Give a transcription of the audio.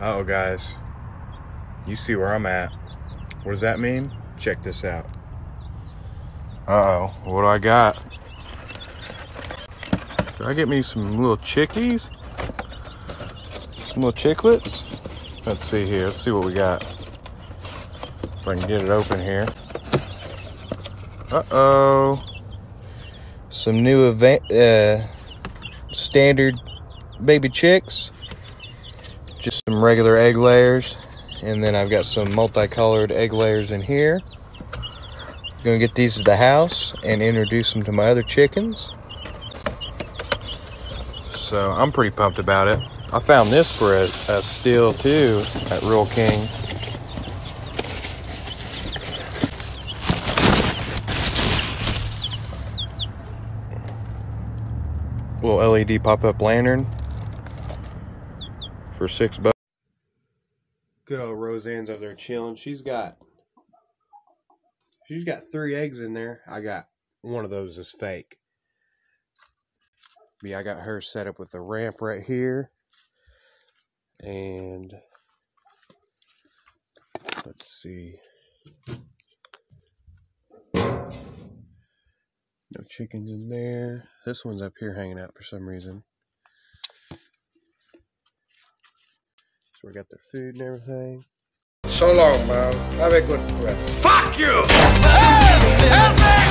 Uh oh, guys. You see where I'm at. What does that mean? Check this out. Uh oh, what do I got? Did I get me some little chickies? Some little chicklets? Let's see here. Let's see what we got. If I can get it open here. Uh oh. Some new event, uh, standard baby chicks. Just some regular egg layers. And then I've got some multicolored egg layers in here. Gonna get these to the house and introduce them to my other chickens. So I'm pretty pumped about it. I found this for a, a steal too at Rural King. Little LED pop-up lantern for six bucks. Good old Roseanne's over there chilling. She's got she's got three eggs in there. I got one of those is fake. But yeah, I got her set up with the ramp right here. And let's see. No chickens in there. This one's up here hanging out for some reason. So we got their food and everything. So long, man. Have a good rest. Fuck you! Hey! Help me!